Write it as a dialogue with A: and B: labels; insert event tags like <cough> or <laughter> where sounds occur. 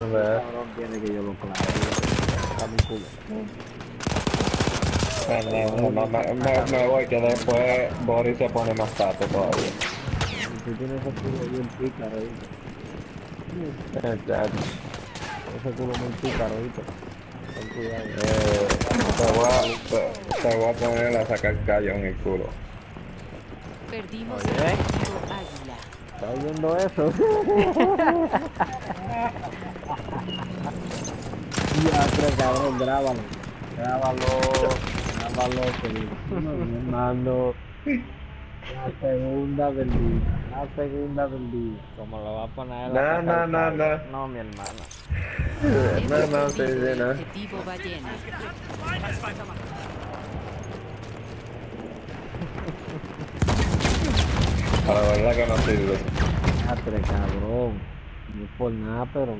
A: Cabrón tiene que yo lo clave. A mi culo.
B: No, no, me, me, me voy que después Boris se pone más tato todavía.
A: Tú tienes ese culo bien pícaro, ¿viste?
B: Eh, ya,
A: Ese culo muy pícaro, ¿viste? Ten cuidado.
B: eh, te, voy a, te, te voy a poner a sacar callo en el culo.
C: Perdimos el Águila.
A: ¿Estás oyendo eso? <laughs> ya, tres cabrón, grábalo. Grábalo. Grábalo, que mi hermano. La segunda del día. La segunda del día. Como lo va a poner
B: No, no, no, no.
A: No, mi hermana.
B: No, no, sí,
C: el
B: no.
C: objetivo ballena.
B: La verdad que no sirve.
A: Ya, tres cabrón. No es por nada, pero